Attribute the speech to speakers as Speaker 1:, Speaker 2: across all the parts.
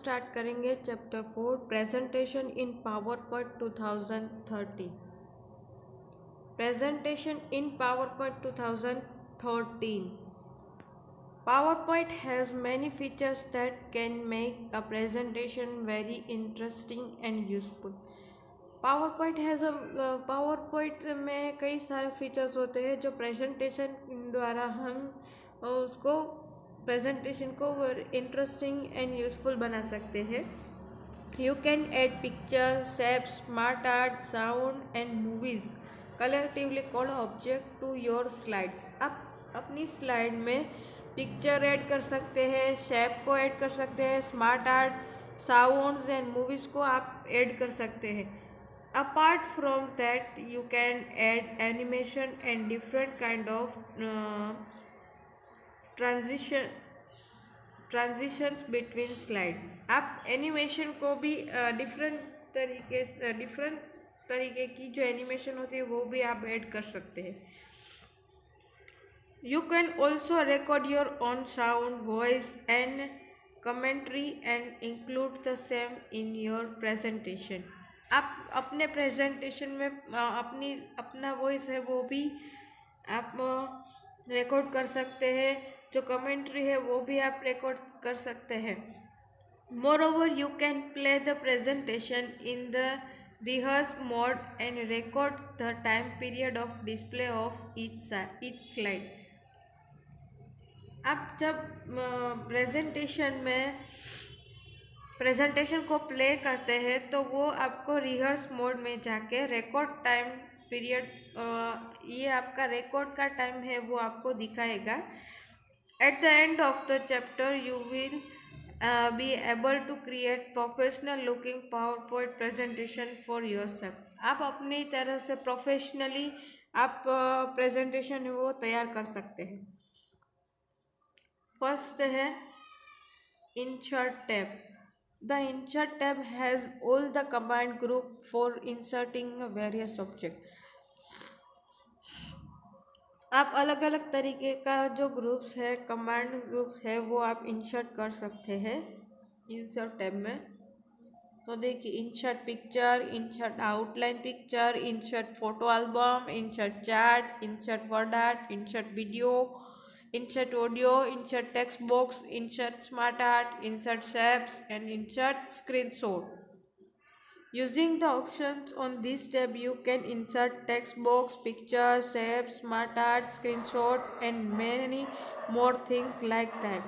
Speaker 1: Start करेंगे chapter four presentation in PowerPoint two thousand thirteen presentation in PowerPoint two thousand thirteen PowerPoint has many features that can make a presentation very interesting and useful PowerPoint has PowerPoint में कई सारे features होते हैं जो presentation द्वारा हम उसको presentation को इंटरेस्टिंग एंड यूजफुल बना सकते हैं। You can add picture shape smart art sound and movies collectively call object to your slides आप अपनी स्लाइड में पिक्चर ऐड कर सकते हैं शेप को ऐड कर सकते हैं smart art sounds and movies को आप ऐड कर सकते हैं। Apart from that you can add animation and different kind of transition transitions between slide आप एनिमेशन को भी डिफरेंट तरीके से डिफरेंट तरीके की जो एनिमेशन होती है, वो भी आप ऐड कर सकते हैं। You can also record your own sound voice and commentary and include the same in your presentation आप अपने प्रेजेंटेशन में अपनी, अपना वॉइस है, वो भी आप रिकॉर्ड कर सकते हैं। जो कमेंट्री है, वो भी आप रिकॉर्ड कर सकते हैं। Moreover you can play the presentation in the rehearse mode and record the time period of display of each each slide आप जब प्रेजेंटेशन में प्रेजेंटेशन को प्ले करते हैं तो वो आपको रिहर्स मोड में जाके रिकॉर्ड टाइम पीरियड ये आपका रिकॉर्ड का टाइम है, वो आपको दिखाएगा। At the end of the chapter, you will uh, be able to create professional looking PowerPoint presentation for yourself. आप अपनी तरह से प्रोफेशनली आप प्रेजेंटेशन uh, वो तैयार कर सकते हैं फ़र्स्ट है insert tab the insert tab has all the command group for inserting various object आप अलग अलग तरीके का जो ग्रुप्स है कमांड ग्रुप है, वो आप इंसर्ट कर सकते हैं इंसर्ट टैब में। तो देखिए insert picture insert outline picture insert photo album insert chat insert word art insert video insert audio insert text box insert smart art insert shapes and insert screenshot Using the options on this tab, you can insert text box, pictures, shapes, smart art, screenshot and many more things like that.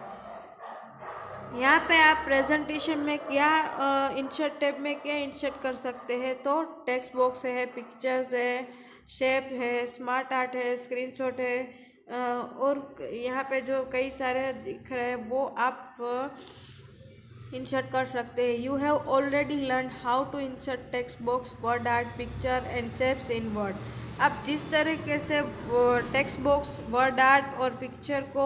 Speaker 1: यहाँ पे आप presentation में क्या insert tab में क्या insert कर सकते हैं तो टेक्स्ट बॉक्स है पिक्चर्स है शेप है स्मार्ट आर्ट है स्क्रीनशॉट है और यहाँ पे जो कई सारे दिख रहे हैं वो आप इंसर्ट कर सकते हैं। You have already learn how to insert text box word art picture and shapes in word आप जिस तरीके से टेक्स्ट बॉक्स वर्ड आर्ट और पिक्चर को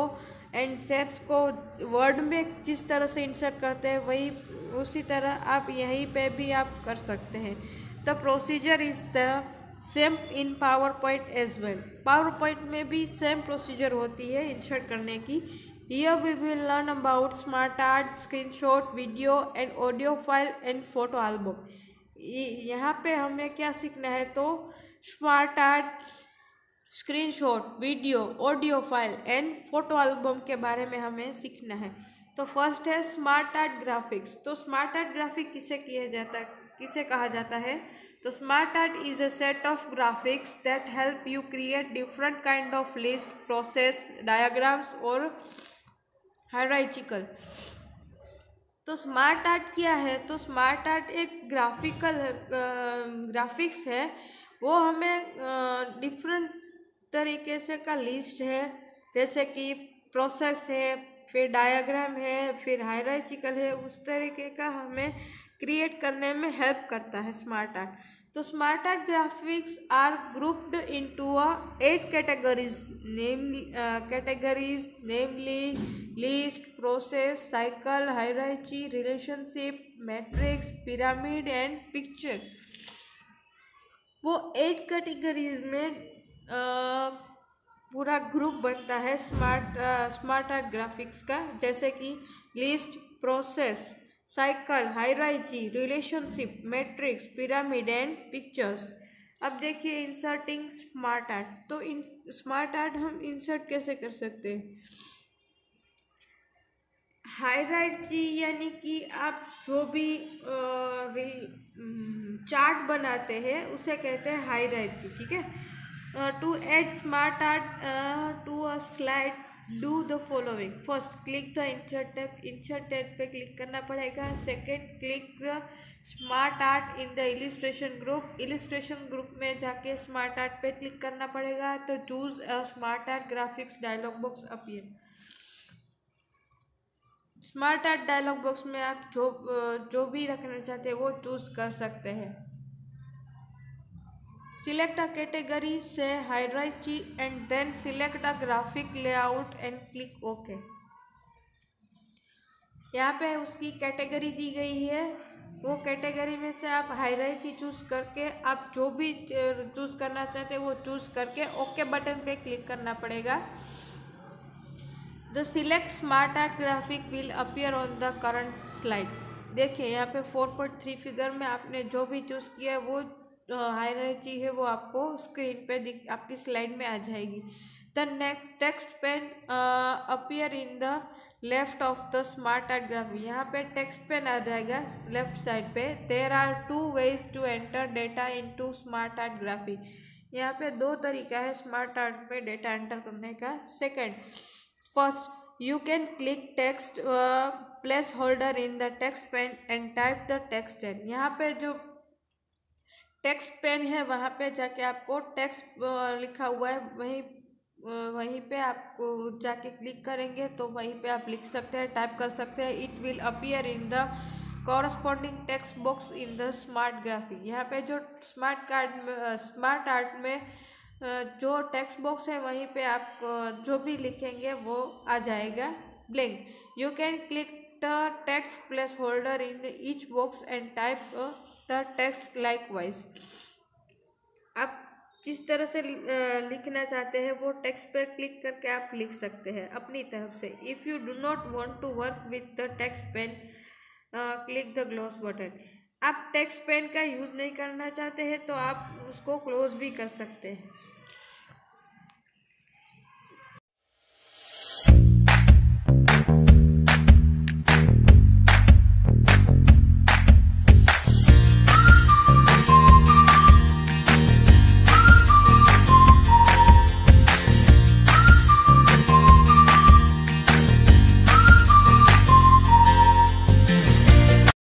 Speaker 1: एंड शेप्स को वर्ड में जिस तरह से इंसर्ट करते हैं, वही, उसी तरह आप यहीं पे भी आप कर सकते हैं। The procedure is the same in PowerPoint as well PowerPoint में भी सेम प्रोसीजर होती है इंसर्ट करने की। Here we will learn about smart art, screenshot, video and audio file and photo album. यहाँ पे हमें क्या सीखना है तो smart art screenshot video audio file and photo album के बारे में हमें सीखना है। तो फ़र्स्ट है स्मार्ट आर्ट ग्राफिक्स तो स्मार्ट आर्ट ग्राफिक किसे किया जाता है किसे कहा जाता है? तो smart art is a set of graphics that help you create different kind of list process diagrams और हायराइचिकल तो स्मार्ट आर्ट क्या है? तो स्मार्ट आर्ट एक ग्राफिकल ग्राफिक्स है। वो हमें डिफरेंट तरीके से का लिस्ट है। जैसे कि प्रोसेस है, फिर डायग्राम है, फिर हायराइचिकल है। उस तरीके का हमें क्रिएट करने में हेल्प करता है स्मार्ट आर्ट। तो smart art graphics are grouped into a eight categories name categories namely list process cycle hierarchy relationship matrix pyramid and picture वो एट कैटेगरीज में uh, पूरा ग्रुप बनता है स्मार्ट स्मार्ट आर्ट ग्राफिक्स का जैसे कि list process cycle, hierarchy, relationship, matrix, pyramid and pictures. अब देखिए इंसर्टिंग स्मार्ट आर्ट तो इन, स्मार्ट आर्ट हम इंसर्ट कैसे कर सकते हैं? हायरार्ची यानी कि आप जो भी चार्ट बनाते हैं, उसे कहते हैं हायरार्ची ठीक है? To add smart art to a slide do the following first click the insert tab insert tab पे क्लिक करना पड़ेगा. Second click the smart art in the illustration group illustration group में जाके स्मार्ट आर्ट पे click करना पड़ेगा. तो choose a smart art graphics dialog box appear smart art dialog box में आप जो जो भी रखना चाहते हैं वो चूज़ कर सकते हैं. सिलेक्ट अ कैटेगरी से hierarchy and then select a graphic layout and click okay यहाँ पे उसकी कैटेगरी दी गई है। वो कैटेगरी में से आप हायरार्ची चूज़ करके, आप जो भी चूज़ करना चाहते हैं वो चूज़ करके ओके बटन पे क्लिक करना पड़ेगा। The select smart art graphic will appear on the current slide देखिए, यहाँ पे फोर पॉइंट थ्री फिगर में आपने जो भी चूज़ किया है, वो हायरार्ची है वो आपको स्क्रीन पे दिख आपकी स्लाइड में आ जाएगी। The next text pane appear in the left of the smart art यहाँ पे टेक्स्ट पेन आ जाएगा लेफ़्ट साइड पे। There are two ways to enter data in to smart art graphic यहाँ पे दो तरीका है स्मार्ट आर्ट में डेटा एंटर करने का। Second first you can click text uh, placeholder in the text pen and type the text in. यहाँ पे जो टेक्स्ट पेन है, वहाँ पे जाके आपको टेक्स्ट लिखा हुआ है, वहीं वहीं पे आपको जाके क्लिक करेंगे तो वहीं पे आप लिख सकते हैं, टाइप कर सकते हैं it will appear in the corresponding text box in the smart graphic यहाँ पे जो स्मार्ट कार्ड में स्मार्ट आर्ट में जो टेक्स्ट बॉक्स है, वहीं पे आप जो भी लिखेंगे वो आ जाएगा blank you can click the text placeholder in each box and type the text likewise आप जिस तरह से लिखना चाहते हैं, वो टेक्स्ट पर क्लिक करके आप लिख सकते हैं अपनी तरफ़ से। If you do not want to work with the text pane click the close button आप टेक्स्ट पेन का यूज़ नहीं करना चाहते हैं तो आप उसको क्लोज भी कर सकते हैं।